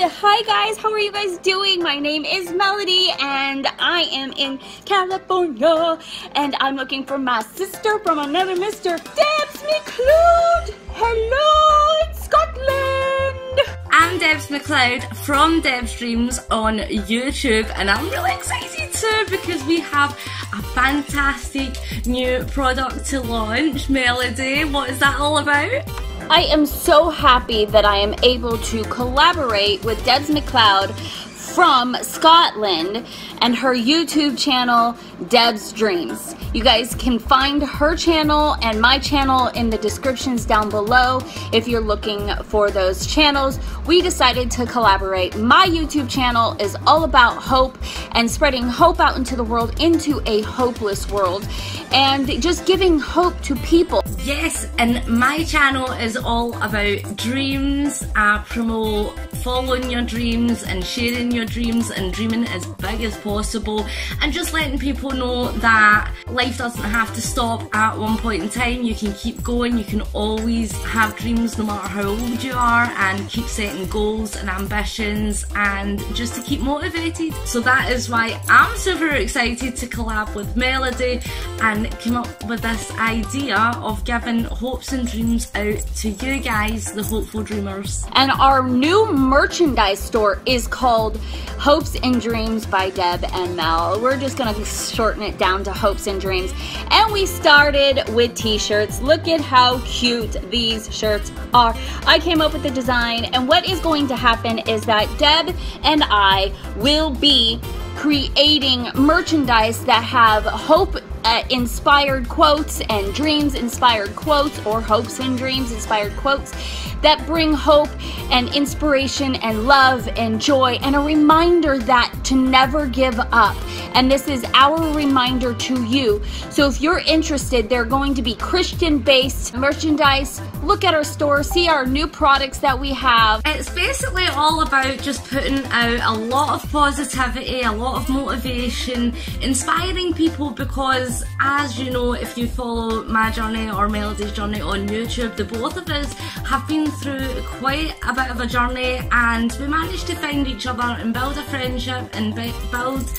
Hi guys, how are you guys doing? My name is Melody and I am in California and I'm looking for my sister from another Mr. Debs McLeod. Hello in Scotland. I'm Debs McLeod from Debs Dreams on YouTube and I'm really excited too because we have a fantastic new product to launch. Melody, what is that all about? I am so happy that I am able to collaborate with Debs McLeod from Scotland and her YouTube channel, Deb's Dreams. You guys can find her channel and my channel in the descriptions down below if you're looking for those channels. We decided to collaborate. My YouTube channel is all about hope and spreading hope out into the world, into a hopeless world, and just giving hope to people. Yes, and my channel is all about dreams. I promote following your dreams and sharing your dreams and dreaming as big as possible and just letting people know that life doesn't have to stop at one point in time. You can keep going, you can always have dreams no matter how old you are and keep setting goals and ambitions and just to keep motivated. So that is why I'm super excited to collab with Melody and come up with this idea of giving hopes and dreams out to you guys, the hopeful dreamers. And our new merchandise store is called Hopes and Dreams by Deb and Mel. We're just gonna shorten it down to Hopes and Dreams. And we started with t-shirts. Look at how cute these shirts are. I came up with the design and what is going to happen is that Deb and I will be creating merchandise that have hope uh, inspired quotes and dreams inspired quotes or hopes and dreams inspired quotes that bring hope and inspiration and love and joy and a reminder that to never give up. And this is our reminder to you. So if you're interested, they're going to be Christian based merchandise. Look at our store, see our new products that we have. It's basically all about just putting out a lot of positivity, a lot of motivation, inspiring people because as you know, if you follow my journey or Melody's journey on YouTube, the both of us have been through quite a bit of a journey and we managed to find each other and build a friendship and build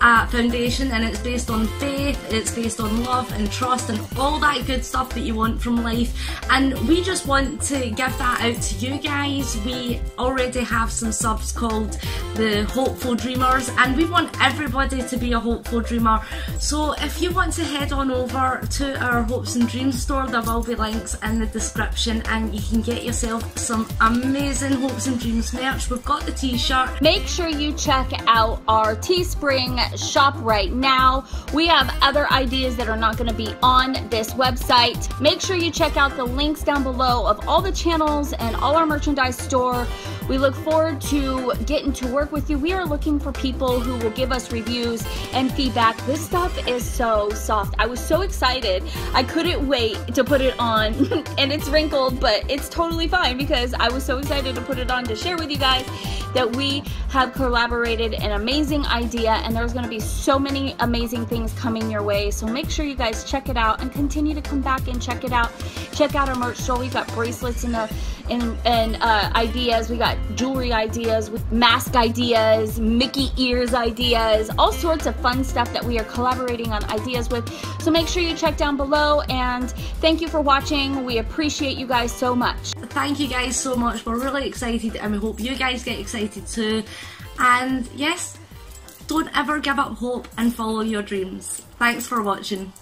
a foundation and it's based on faith, it's based on love and trust and all that good stuff that you want from life and we just want to give that out to you guys. We already have some subs called the Hopeful Dreamers and we want everybody to be a hopeful dreamer so if you want to head on over to our Hopes and Dreams store there will be links in the description and you can get yourself some amazing Hopes and Dreams merch. We've got the t-shirt. Make sure you check out our Teespring shop right now. We have other ideas that are not going to be on this website. Make sure you check out the links down below of all the channels and all our merchandise store. We look forward to getting to work with you. We are looking for people who will give us reviews and feedback. This stuff is so soft. I was so excited. I couldn't wait to put it on and it's wrinkled, but it's totally fine because I was so excited to put it on to share with you guys that we have collaborated an amazing idea and there's going to be so many amazing things coming your way. So make sure you guys check it out and continue to come back and check it out. Check out our merch store. We've got bracelets and, uh, and, uh, ideas. We got jewelry ideas, mask ideas, Mickey ears ideas, all sorts of fun stuff that we are collaborating on ideas with. So make sure you check down below and thank you for watching. We appreciate you guys so much. Thank you guys so much. We're really excited and we hope you guys get excited too. And yes, don't ever give up hope and follow your dreams. Thanks for watching.